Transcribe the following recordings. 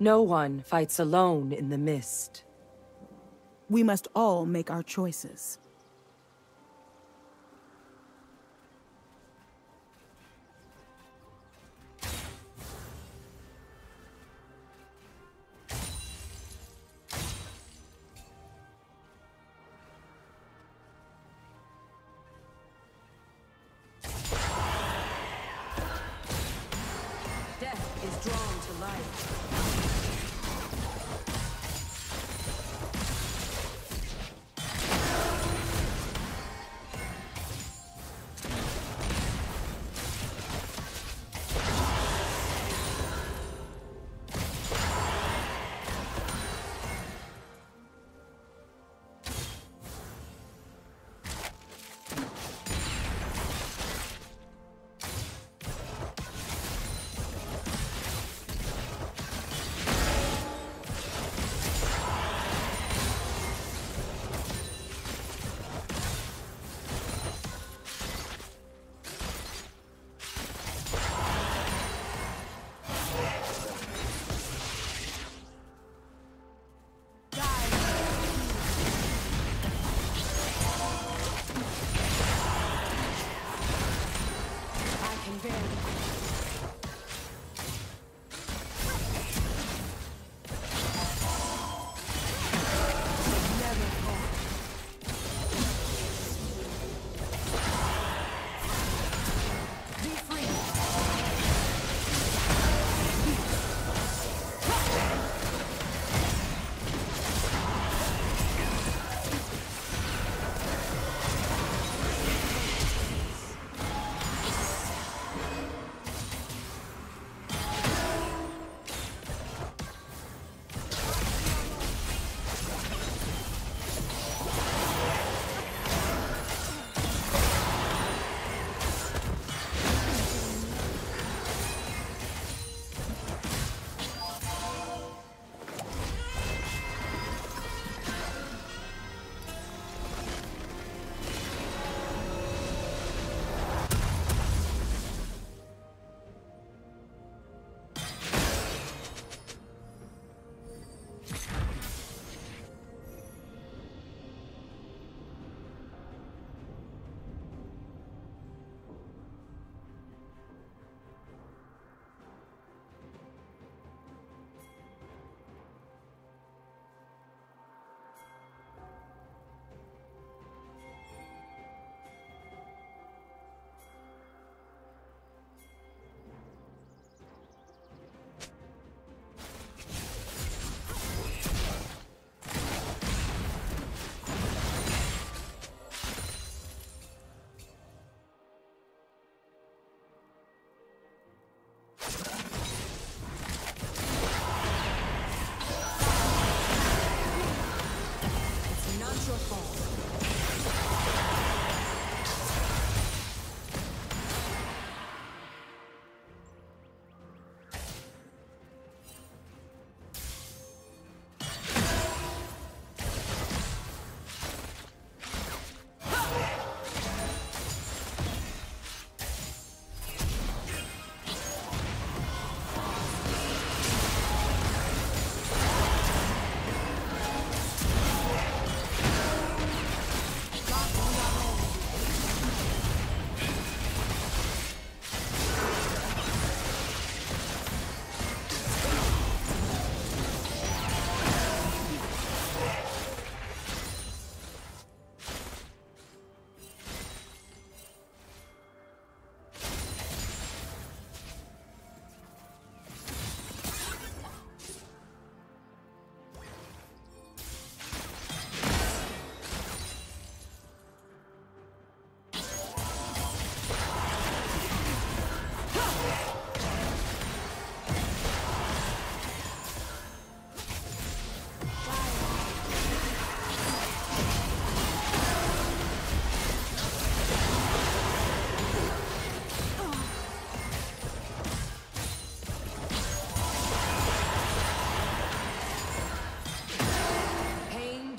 No one fights alone in the mist. We must all make our choices. Life.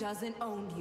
Doesn't own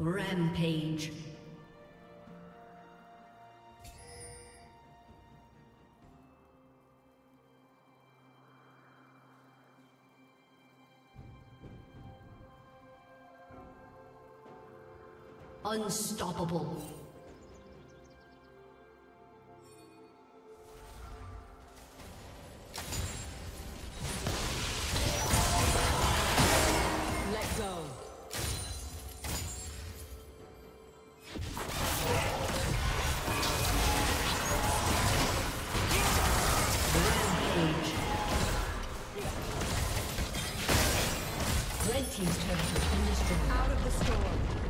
Rampage. Unstoppable. team's turret has been destroyed. Out of the storm.